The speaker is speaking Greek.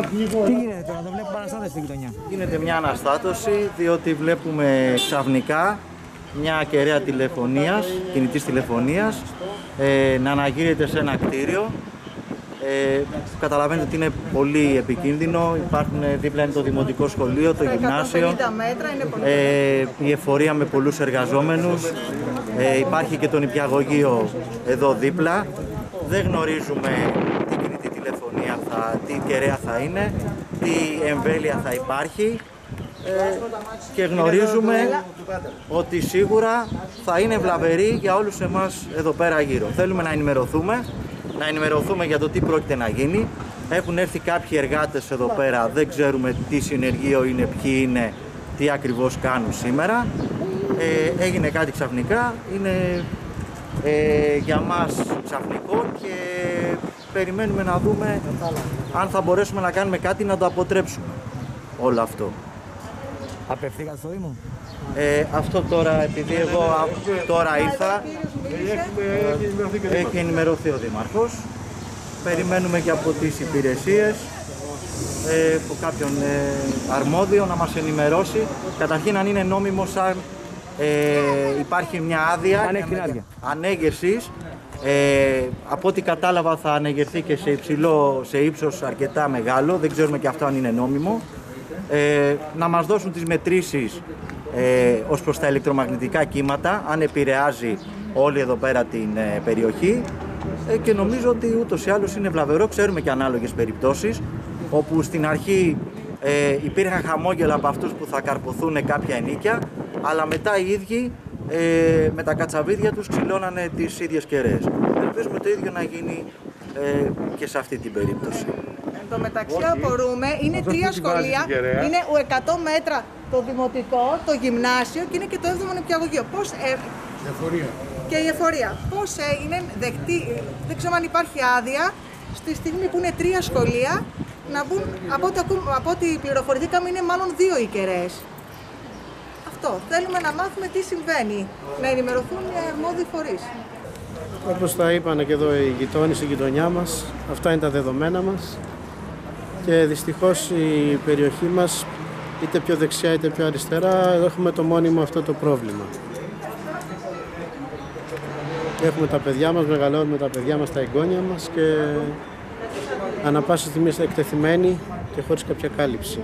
Τι γίνεται τώρα, δεν βλέπω παραστάτες στην γειτονιά. Γίνεται μια αναστάτωση διότι βλέπουμε ξαφνικά μια κεραία τηλεφωνίας, κινητής τηλεφωνίας ε, να αναγείρεται σε ένα κτίριο. Ε, καταλαβαίνετε ότι είναι πολύ επικίνδυνο. Υπάρχουν ε, δίπλα είναι το δημοτικό σχολείο, το γυμνάσιο. 150 μέτρα είναι πολύ Ε, η εφορία με πολλούς εργαζόμενους. Ε, υπάρχει και το νηπιαγωγείο εδώ δίπλα. Δεν γνωρίζουμε τι κινητή τηλεφωνία θα, τι κεραία θα είναι, τι εμβέλεια θα υπάρχει. Ε, και γνωρίζουμε ότι σίγουρα θα είναι βλαβερή για όλους εμάς εδώ πέρα γύρω. Θέλουμε να ενημερωθούμε, να ενημερωθούμε για το τι πρόκειται να γίνει. Έχουν έρθει κάποιοι εργάτες εδώ πέρα, δεν ξέρουμε τι συνεργείο είναι, ποιοι είναι, τι ακριβώς κάνουν σήμερα. Ε, έγινε κάτι ξαφνικά, είναι ε, για μας ξαφνικό και περιμένουμε να δούμε αν θα μπορέσουμε να κάνουμε κάτι να το αποτρέψουμε όλο αυτό. Απευθύνατε στο Δήμο. Ε, αυτό τώρα, επειδή εγώ α- τώρα ήρθα, έχει ενημερωθεί ο Δήμαρχος. Περιμένουμε και από τις υπηρεσίες, ε, από κάποιον ε, αρμόδιο να μας ενημερώσει. Καταρχήν αν είναι νόμιμο σαν ε, υπάρχει μια άδεια Αν έχει την άδεια. ανέγερσης. Ε, από ό,τι κατάλαβα θα ανεγερθεί και σε υψηλό, σε ύψος αρκετά μεγάλο, δεν ξέρουμε και αυτό αν είναι νόμιμο. Ε, να μας δώσουν τις μετρήσεις ε, ως προς τα ηλεκτρομαγνητικά κύματα, αν επηρεάζει όλη εδώ πέρα την ε, περιοχή ε, και νομίζω ότι ούτως ή άλλως είναι βλαβερό, ξέρουμε και ανάλογες περιπτώσεις όπου στην αρχή ε, υπήρχαν χαμόγελα από αυτούς που θα καρποθούν κάποια ενίκια αλλά μετά οι ίδιοι ε, με τα κατσαβίδια τους ξυλώνανε τις ίδιες κεραίες. Ελπίζουμε το ίδιο να γίνει ε, και σε αυτή την περίπτωση. Εν τω μεταξύ απορούμε, είναι τρία σχολεία, είναι ο 100 μέτρα το δημοτικό, το γυμνάσιο και είναι και το 7ο νηπιαγωγείο. Πώς, ε, και η εφορία. Πώς έγινε δεκτή, δεν ξέρω αν υπάρχει άδεια, στη στιγμή που είναι τρία σχολεία, να μπουν, από ό,τι, ακού- από ό,τι πληροφορηθήκαμε είναι μάλλον δύο οι κεραίες. Αυτό. Θέλουμε να μάθουμε τι συμβαίνει, να ενημερωθούν οι αρμόδιοι φορείς. Όπως τα είπαν και εδώ οι γειτόνοι στη γειτονιά μας, αυτά είναι τα δεδομένα μας και δυστυχώς η περιοχή μας είτε πιο δεξιά είτε πιο αριστερά έχουμε το μόνιμο αυτό το πρόβλημα. Έχουμε τα παιδιά μας, μεγαλώνουμε τα παιδιά μας, τα εγγόνια μας και ανα πάσα στιγμή είμαστε εκτεθειμένοι και χωρίς κάποια κάλυψη.